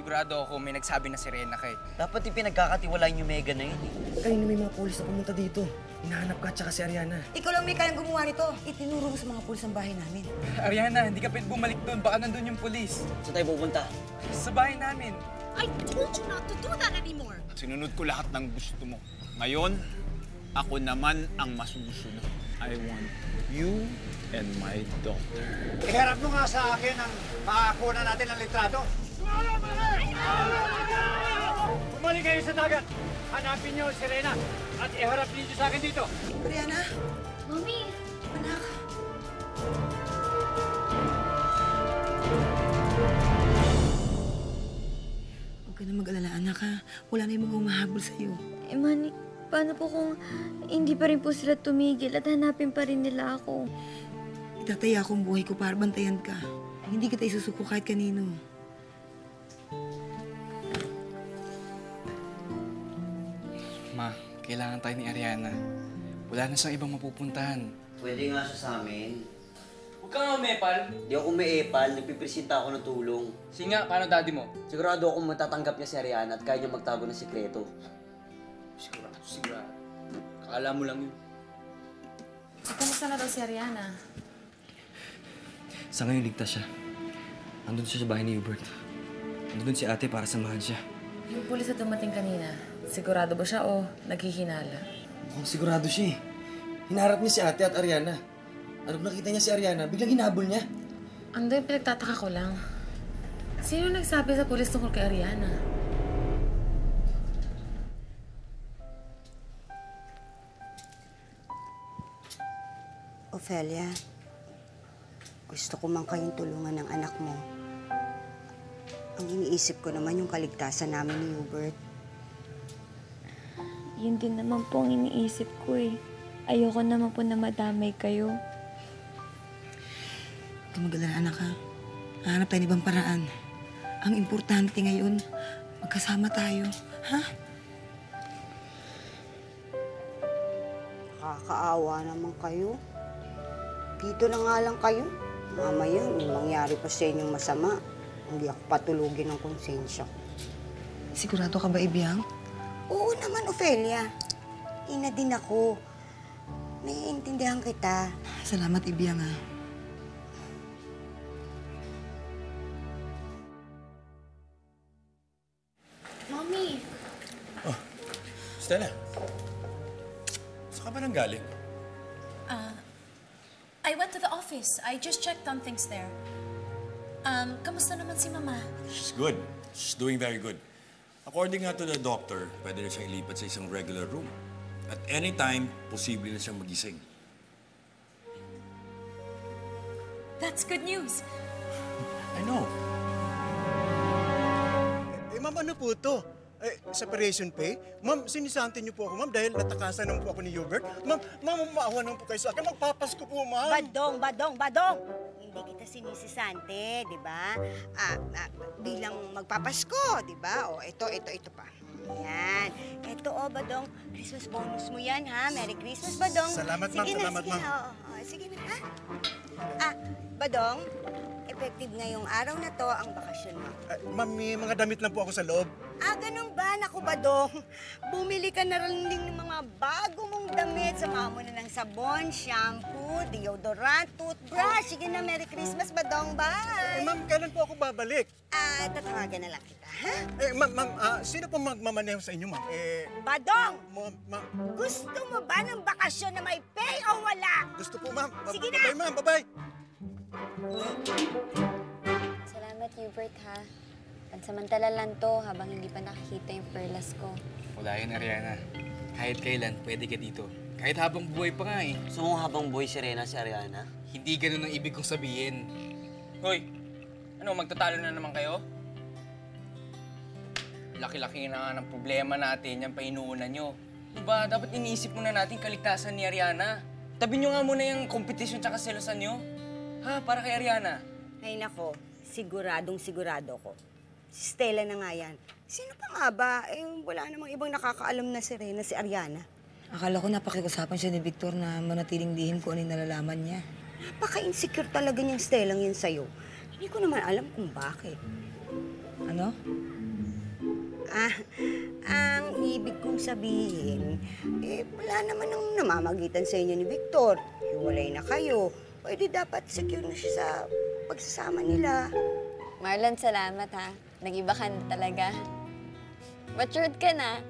sigurado ako may nagsabi na si Rena kay. Dapat ipinagkakatiwalaan yung Mega na yun eh. Kanina may mga pulis na pumunta dito. Hinahanap ka at saka si Ariana. Ikaw lang may kayang gumawa nito. Itinuro mo sa mga pulis ang bahay namin. Ariana, hindi ka pwede bumalik doon. Baka nandun yung polis. Saan tayo pupunta? Sa bahay namin. I told you not to do that anymore. Sinunod ko lahat ng gusto mo. Ngayon, ako naman ang masusunod. I want you and my daughter. Iharap mo nga sa akin ang makakuha natin ng litrato. Bumalik kayo sa dagat. Hanapin niyo si Rena at iharap niyo sa akin dito. Brianna, Mommy, anak. Huwag ka na mag-alala, anak ha. Wala na yung mga humahabol sa'yo. Eh, Manny, paano po kung hindi pa rin po sila tumigil at hanapin pa rin nila ako? Itataya ko ang buhay ko para bantayan ka. Hindi kita isusuko kahit kanino. Ma, kailangan tayo ni Ariana. Wala na siyang ibang mapupuntahan. Pwede nga siya sa amin. Huwag ka nga umepal. Di ako may epal, nagpipresenta ako ng tulong. Sige nga, paano daddy mo? Sigurado akong matatanggap niya si Ariana at kaya niya magtago ng sikreto. Sigurado, sigurado. Kala mo lang yun. Kumusta na daw si Ariana? Sa ngayon, ligtas siya. Andun siya sa bahay ni Hubert. Andun si ate para samahan siya. Yung pulis na dumating kanina, sigurado ba siya o naghihinala? Mukhang sigurado siya eh. Hinaharap niya si ate at Ariana. Ano nakita niya si Ariana, biglang hinabol niya. Ando yung pinagtataka ko lang. Sino nagsabi sa pulis tungkol kay Ariana? Ophelia, gusto ko man kayong tulungan ng anak mo. Ang iniisip ko naman yung kaligtasan namin ni Hubert. Yun din naman po ang iniisip ko eh. Ayoko naman po na madamay kayo. Ka mag-alala, anak ha. Hahanap tayo ng ibang paraan. Ang importante ngayon, magkasama tayo. Ha? Nakakaawa naman kayo. Dito na nga lang kayo. Mamaya, may mangyari pa sa inyong masama. Hindi ako patulugin ng konsensya ko. Sigurado ka ba, Ibiyang? Oo naman, Ophelia. Ina din ako. Naiintindihan kita. Salamat, Ibiyang, ha. Mommy, Stella, saan ka ba nang galing? I went to the office. I just checked on things there. Um, kamusta naman si Mama? She's good. She's doing very good. According nga to the doctor, pwede na siyang ilipat sa isang regular room. At anytime, posible na siyang magising. That's good news. I know. Eh, ma'am, ano po to? Eh, separation pay? Ma'am, sinisantin niyo po ako, ma'am, dahil natakasan naman po ako ni Hubert. Ma'am, ma'am, maawa naman po kayo sa akin. Magpapasko po, ma'am. Badong, badong, badong! Hindi kita sinisisante, di ba? Ah, ah, bilang magpapasko, di ba? O, ito, ito, ito pa. Yan. Ito, oh, badong. Christmas bonus mo yan, ha? Merry Christmas, badong. Salamat, ma'am. sige na, Salamat, sige ma'am. Na, oo, oo. sige na, ha? Ah, badong, effective ngayong araw na to ang bakasyon mo. Eh, ma'am, may mga damit lang po ako sa loob. Ah, ganun ba? Naku, Badong. Bumili ka na rin ng mga bago mong damit. Samahan mo na ng sabon, shampoo, deodorant, toothbrush. Sige na, Merry Christmas, Badong. Eh, Bye! ma'am, kailan po ako babalik? Ah, tatawagan na lang kita, ha? Eh, ma'am, ma'am, ah, sino po magmamaneho sa inyo, ma'am? Eh, Badong! ma'am, ma'am, Gusto mo ba ng bakasyon na may pay o wala? gusto po, ma'am. Ba- Sige na. Bye-bye, ma'am. Bye-bye. Salamat, Hubert, ha. Pansamantala lang to habang hindi pa nakikita yung perlas ko. Wala yun, Ariana. Kahit kailan, pwede ka dito. Kahit habang buhay pa nga eh. Gusto habang boy si Rena si Ariana? Hindi ganun ang ibig kong sabihin. Hoy, ano, magtatalo na naman kayo? Laki-laki na nga ng problema natin, yan pa inuuna nyo. Diba, dapat iniisip muna natin kaligtasan ni Ariana. Tabi nyo nga muna yung competition tsaka selosan nyo. Ha, para kay Ariana. Ay, nako. Siguradong sigurado ko. Si Stella na nga yan. Sino pa nga ba? Eh, wala namang ibang nakakaalam na si Rena, si Ariana. Akala ko napakiusapan siya ni Victor na manatiling lihim kung ano yung nalalaman niya. Napaka-insecure talaga niyang Stella yun sa'yo. Hindi ko naman alam kung bakit. Ano? Ah, ang ibig kong sabihin, eh, wala naman ang namamagitan sa inyo ni Victor. Hiwalay na kayo. Pwede dapat secure na siya sa pagsasama nila. Marlon, salamat ha. Nag-iba ka na talaga. Matured ka na.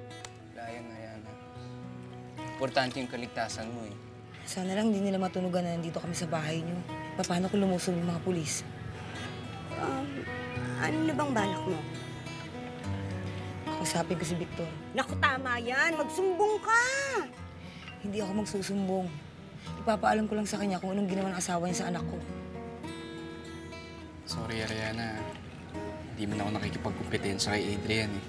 Wala yan, Ariana. Importante yung kaligtasan mo eh. Sana lang hindi nila matunugan na nandito kami sa bahay niyo. Paano kung lumusob yung mga pulis? Um, ano na bang balak mo? Kausapin ko si Victor. Naku, tama yan. Magsumbong ka. Hindi ako magsusumbong. Ipapaalam ko lang sa kanya kung anong ginawa ng asawa niya sa anak ko. Sorry, Ariana. Hindi man ako nakikipagkumpetensya kay Adrian eh.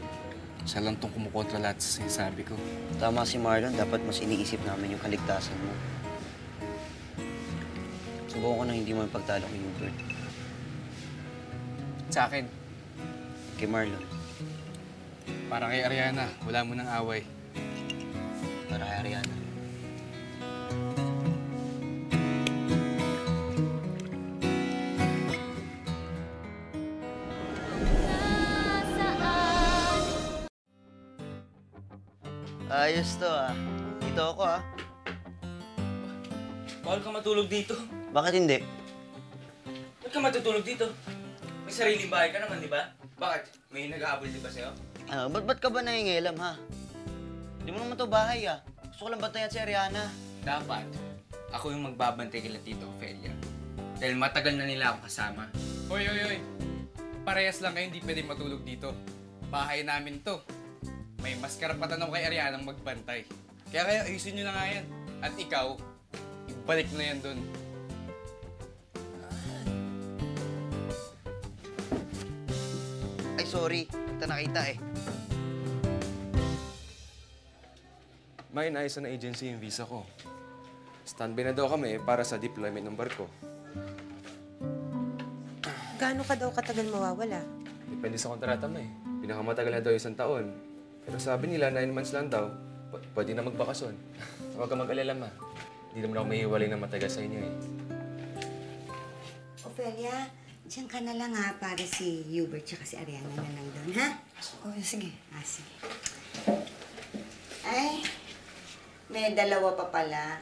Siya lang tong kumukontra lahat sa sinasabi ko. Tama si Marlon, dapat mas iniisip namin yung kaligtasan mo. Subukan ko na hindi mo ipagtalo kay Hubert. Sa akin, Kay Marlon, para kay Ariana, wala mo ng away. para kay Ariana. Ayos to ah. Dito ako ah. Bawal ka matulog dito. Bakit hindi? Ba't ka matutulog dito? May sariling bahay ka naman, di ba? Bakit? May nag-aabol di ba sa'yo? Ah, ba't, ba't ka ba nangingilam ha? Hindi mo naman to bahay ah. Gusto ko lang bantayan si Ariana. Dapat, ako yung magbabantay kila Tito Ophelia. Dahil matagal na nila ako kasama. Hoy, hoy, hoy. Parehas lang kayo hindi pwede matulog dito. Bahay namin to. May mas karapatan ako kay Ariana ang magbantay. Kaya kayo, ayusin nyo na nga yan. At ikaw, ibalik na yan dun. Ay, sorry. Kita nakita eh. May naayos na agency yung visa ko. Standby na daw kami para sa deployment ng barko. Gaano ka daw katagal mawawala? Depende sa kontrata mo eh. Pinakamatagal na daw isang taon. Pero sabi nila, nine months lang daw, p- pwede na magbakasyon. Huwag ka mag-alala ma. Hindi naman ako mahiwalay na matagal sa inyo eh. Ophelia, diyan ka na lang ha para si Hubert tsaka si Ariana na lang doon, ha? Oh, sige. Ah, sige. Ay, may dalawa pa pala.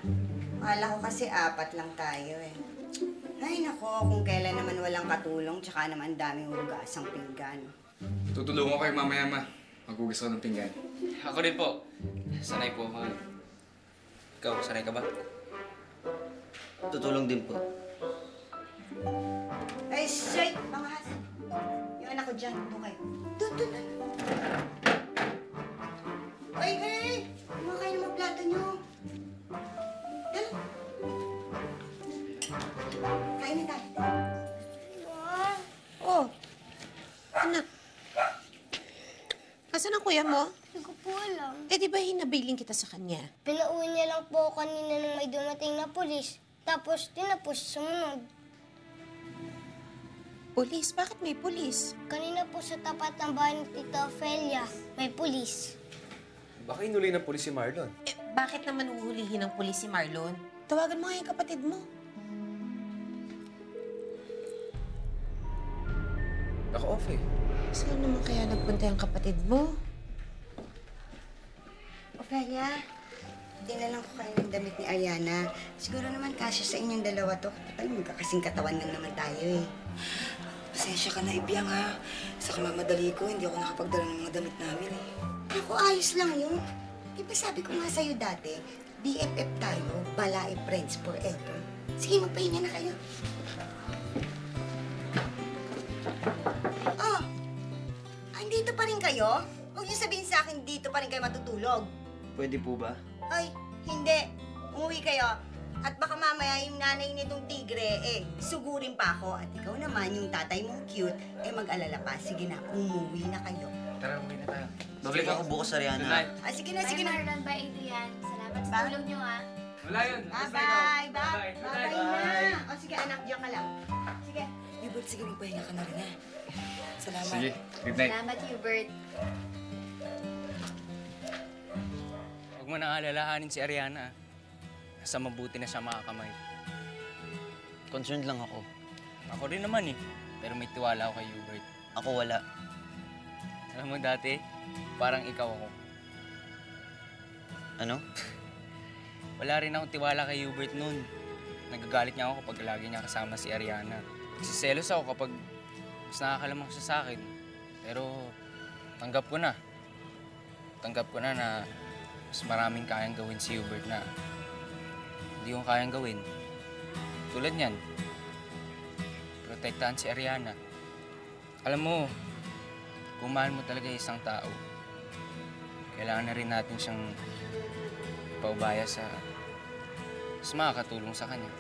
Akala ko kasi apat lang tayo eh. Ay, nako, kung kailan naman walang katulong, tsaka naman daming hugasang pinggan. Tutulungan ko kayo mamaya, ma. Maghugas ako ng pinggan. Ako rin po. Sanay po ako. Ikaw, sanay ka ba? Tutulong din po. Ay, shit! Mga hasan. Yung anak ko dyan, doon kayo. Doon, doon, doon. Kuya mo? Hindi ko po alam. Eh, di ba hinabiling kita sa kanya? Pinauwi niya lang po ako kanina nung may dumating na pulis. Tapos, tinapos sumunod. Pulis? Bakit may pulis? Kanina po sa tapat ng bahay ni Tita Ophelia, may pulis. Baka inuli ng pulis si Marlon. Eh, bakit naman uhulihin ng pulis si Marlon? Tawagan mo nga yung kapatid mo. Naka-off eh. Saan naman kaya nagpunta yung kapatid mo? Ophelia, dinalang ko kayo ng damit ni Ariana. Siguro naman kasya sa inyong dalawa to. Total, magkakasing katawan lang naman tayo eh. Pasensya ka na, Ibiyang ha. Sa kamamadali ko, hindi ako nakapagdala ng mga damit namin eh. Ako, ayos lang yun. Di ba sabi ko nga sa'yo dati, BFF tayo, balae friends forever. Sige, magpahinga na kayo. Oh, andito pa rin kayo? Huwag niyo sabihin sa akin dito pa rin kayo matutulog. Pwede po ba? Ay, hindi. Umuwi kayo. At baka mamaya yung nanay nitong tigre, eh, sugurin pa ako. At ikaw naman, yung tatay mong cute, eh mag-alala pa. Sige na, umuwi na kayo. Tara, uwi na tayo. Babalik ako bukas, Ariana. Ah, sige na, sige na. Bye, Marlon. Bye, Adrian. Salamat sa Bye. tulong niyo, ha. Wala yun. Bye-bye. Bye. Bye-bye. Bye-bye na. O sige, anak, diyan ka lang. Sige. Hubert, sige, magpahinga ka na rin ha. Salamat. Sige, good night. Salamat, Hubert. Mo nang alalahanin si Ariana. Sa mabuti na siya makakamay. Concerned lang ako. Ako rin naman eh. Pero may tiwala ako kay Hubert. Ako wala. Alam mo dati, parang ikaw ako. Ano? Wala rin akong tiwala kay Hubert noon. Nagagalit niya ako kapag lagi niya kasama si Ariana. Nagsiselos ako kapag mas nakakalamang siya sa akin. Pero tanggap ko na. Tanggap ko na na mas maraming kayang gawin si Hubert na hindi ko kayang gawin. Tulad niyan, protektahan si Ariana. Alam mo, kung mahal mo talaga isang tao, kailangan na rin natin siyang paubaya sa mas makakatulong sa kanya.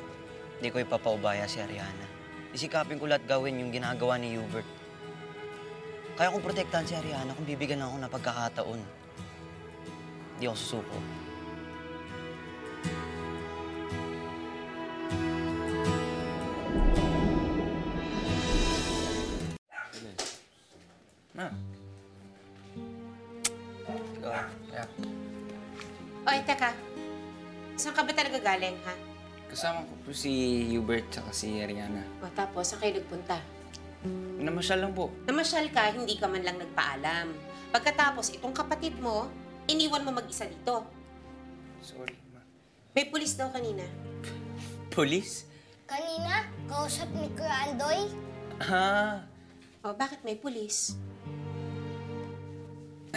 Hindi ko ipapaubaya si Ariana. Isikapin ko lahat gawin yung ginagawa ni Hubert. Kaya kong protektahan si Ariana kung bibigyan ako ng pagkakataon. Hindi ako susuko. Ma. Ikaw, yeah. Oy, teka. Saan ka ba talaga galing, ha? Kasama ko po si Hubert at si Ariana. O tapos, saan kayo nagpunta? Namasyal lang po. Namasyal ka, hindi ka man lang nagpaalam. Pagkatapos, itong kapatid mo, iniwan mo mag-isa dito. Sorry, ma. May pulis daw kanina. Police? Kanina, kausap ni Kuya Andoy. Ah, O, bakit may pulis?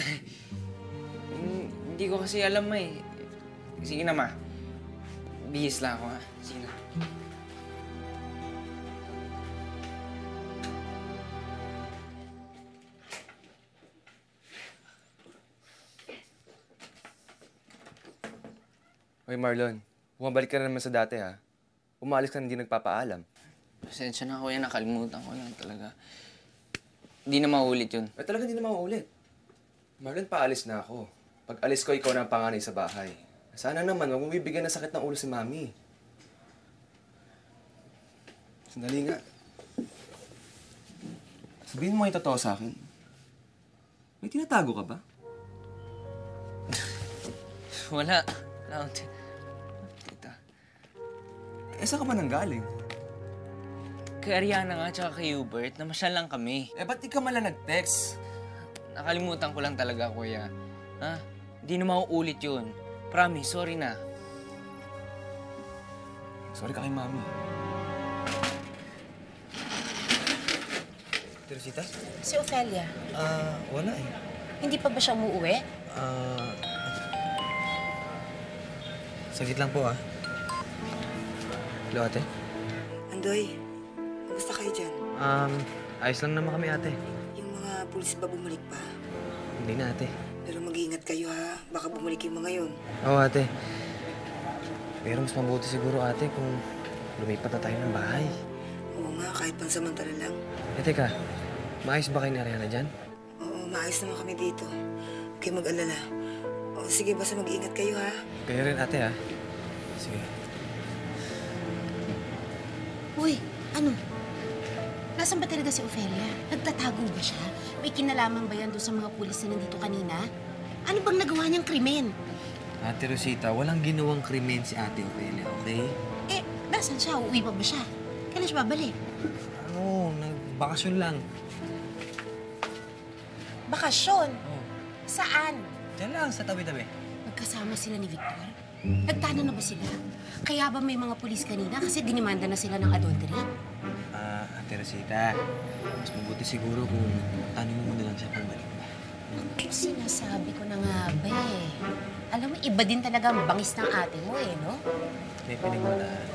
mm, hindi ko kasi alam ma eh. Sige na ma. Bihis lang ako ha. Sige na. Hoy Marlon, bumabalik ka na naman sa dati ha. Umalis ka na hindi nagpapaalam. Pasensya na kuya, nakalimutan ko lang talaga. Hindi na maulit yun. Eh talaga hindi na mauulit. Marlon, paalis na ako. Pag alis ko, ikaw na ang panganay sa bahay. Sana naman, huwag mo bibigyan ng sakit ng ulo si Mami. Sandali nga. Sabihin mo yung totoo sa akin. May tinatago ka ba? Wala. Wala akong. Eh, saan ka ba nanggaling? Kay Ariana nga, tsaka kay Hubert, namasyal lang kami. Eh, ba't di ka man lang nag-text? Nakalimutan ko lang talaga, kuya. Ha? Hindi na mauulit yun. Promise, sorry na. Sorry ka kay Mami. Teresita? Si Ophelia, Ah, wala eh. hindi pa ba siya umuwi? Ah... saglit lang po ah. Hello ate? Andoy, kumusta kayo dyan? Um, ayos lang naman kami ate. Yung mga pulis ba bumalik pa? Hindi na ate. Pero mag-iingat kayo ha, baka bumalik yung mga yun. Oo ate. Pero mas mabuti siguro ate kung lumipat na tayo ng bahay. Oo nga, kahit pansamantala lang. Eh teka, maayos ba kayo ni Ariana dyan? Oo, maayos naman kami dito. Huwag kayo mag-alala. O sige, basta mag-iingat kayo ha. Kayo rin ate ha. Sige. Uy, ano? Nasaan ba talaga si Ophelia? Nagtatago ba siya? May kinalaman ba yan doon sa mga pulis na nandito kanina? Ano bang nagawa niyang krimen? Ate Rosita, walang ginawang krimen si Ate Ophelia, okay? Eh, nasan siya? Uuwi pa ba siya? Kailan siya babalik? Ano, nagbakasyon lang. Bakasyon? Saan? Diyan lang, sa tabi-tabi. Magkasama sila ni Victor? Nagtana na ba sila? Kaya ba may mga pulis kanina kasi dinimanda na sila ng adultery? Ah, Ate Rosita, mas mabuti siguro kung ano mo muna lang siya pagbalik. Sinasabi ko na nga ba eh. Alam mo, iba din talaga ang bangis ng ate mo eh, no? May pinagmadaan.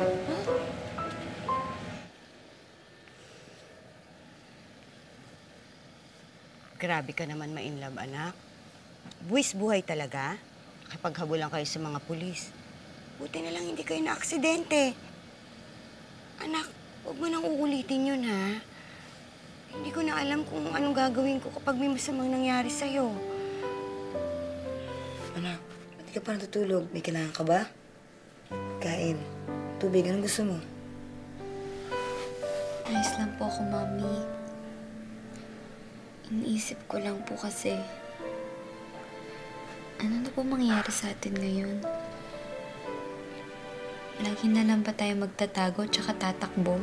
Grabe ka naman ma-inlove, anak. Buwis buhay talaga. Kapag habulan kayo sa mga pulis. Buti na lang hindi kayo na-aksidente. Anak, huwag mo nang uulitin yun, ha? Hindi ko na alam kung anong gagawin ko kapag may masamang nangyari sa'yo. Anak, ba't ka pa natutulog? May kailangan ka ba? Kain. Tubig, anong gusto mo? Ayos lang po ako, Mami. Iniisip ko lang po kasi, ano na po mangyayari sa atin ngayon? Lagi na lang ba tayo magtatago tsaka tatakbo?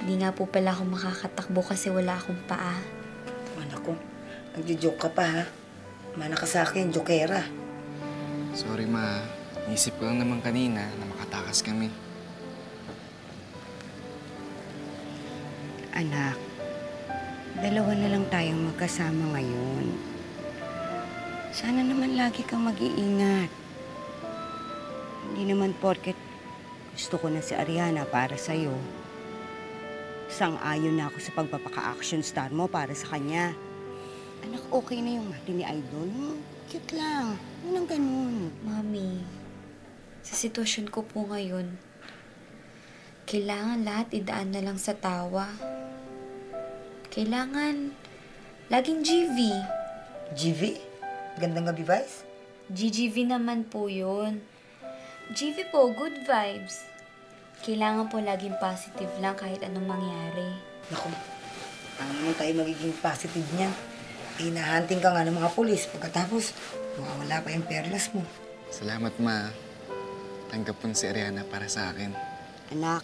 Hindi nga po pala ako makakatakbo kasi wala akong paa. Anak ko, nagjo-joke ka pa ha. Mana ka sa akin, jokera. Sorry, ma. Naisip ko lang naman kanina na makatakas kami. Anak, dalawa na lang tayong magkasama ngayon. Sana naman lagi kang mag-iingat. Hindi naman porket gusto ko na si Ariana para sa'yo. Sang-ayon na ako sa pagpapaka-action star mo para sa kanya. Anak, okay na yung mati ni Idol. Cute lang. Yun ang ganun. Mami, sa sitwasyon ko po ngayon, kailangan lahat idaan na lang sa tawa. Kailangan laging GV. GV? Gandang gabi, Vice? GGV naman po yun. GV po, good vibes. Kailangan po laging positive lang kahit anong mangyari. Naku, paano naman tayo magiging positive niyan? Nahanting ka nga ng mga pulis. Pagkatapos, mawawala pa yung perlas mo. Salamat, ma. Tanggap si Ariana para sa akin. Anak,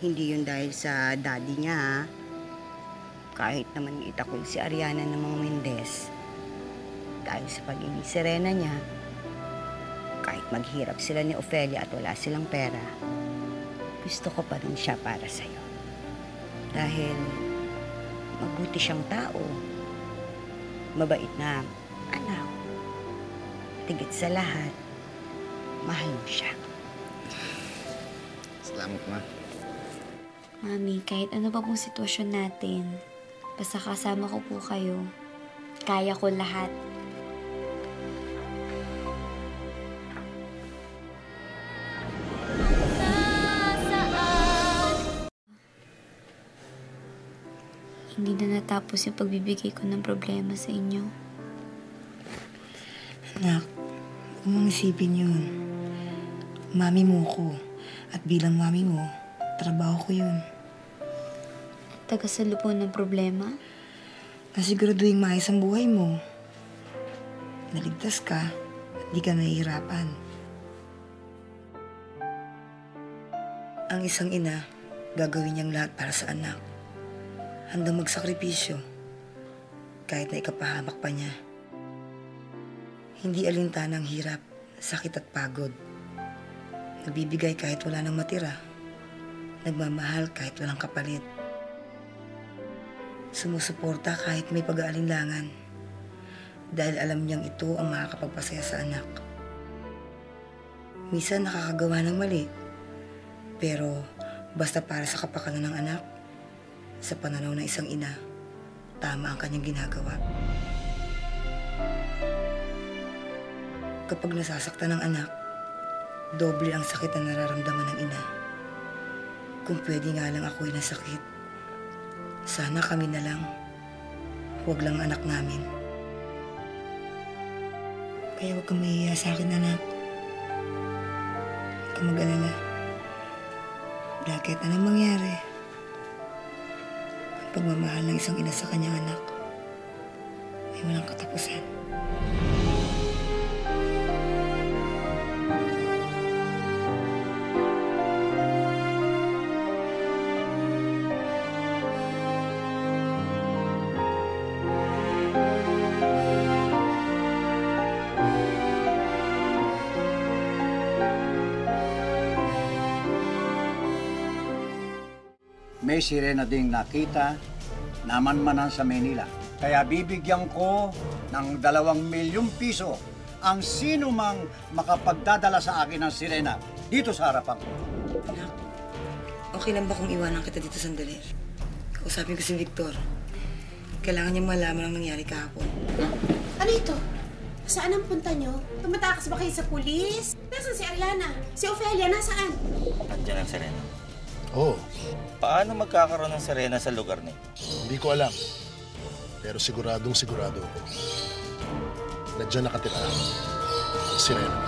hindi yun dahil sa daddy niya, ha? Kahit naman itakwil si Ariana ng mga Mendez. Dahil sa pagiging sirena niya, kahit maghirap sila ni Ophelia at wala silang pera, gusto ko pa rin siya para sa'yo. Dahil mabuti siyang tao. Mabait na anak. Tigit sa lahat, mahal mo siya. Salamat, ma. Mami, kahit ano pa pong sitwasyon natin, basta kasama ko po kayo, kaya ko lahat. Hindi na natapos yung pagbibigay ko ng problema sa inyo. Anak, huwag isipin yun. Mami mo ko. At bilang mami mo, trabaho ko yun. Tagasalo po ng problema? Nasiguraduhin maayos ang buhay mo. Naligtas ka at di ka nahihirapan. Ang isang ina, gagawin niyang lahat para sa anak. Handang magsakripisyo, kahit na ikapahamak pa niya. Hindi alintanang hirap, sakit at pagod. Nagbibigay kahit wala nang matira. Nagmamahal kahit walang kapalit. Sumusuporta kahit may pag-aalinlangan. Dahil alam niyang ito ang makakapagpasaya sa anak. Minsan nakakagawa ng mali. Pero basta para sa kapakanan ng anak, sa pananaw ng isang ina, tama ang kanyang ginagawa. Kapag nasasaktan ng anak, doble ang sakit na nararamdaman ng ina. Kung pwede nga lang ako'y nasakit, sana kami na lang. Huwag lang anak namin. Kaya huwag kang mahihiya sa akin, anak. Huwag kang mag-alala. Dahil anong mangyari, ang pagmamahal ng isang ina sa kanyang anak ay walang katapusan. May sirena ding nakita naman manan sa Manila. Kaya bibigyan ko ng dalawang milyong piso ang sino mang makapagdadala sa akin ng sirena dito sa harapan ko. Okay lang ba kung iwanan kita dito sandali? Kausapin ko si Victor. Kailangan niya malaman ang nangyari kahapon. Ano ito? Saan ang punta nyo? Tumatakas ba kayo sa pulis? Nasaan si Ariana? Si Ophelia, nasaan? Nandiyan ang Serena. Oo, Paano magkakaroon ng Serena sa lugar na ito? hindi ko alam. Pero siguradong sigurado ako. Na dyan nakatira ang sirena.